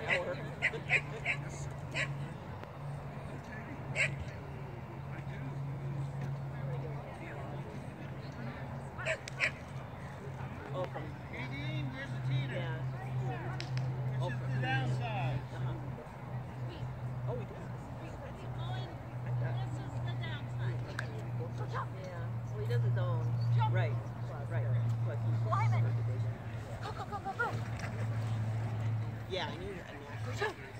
an hour. Lyman! Go, go, go, go, go!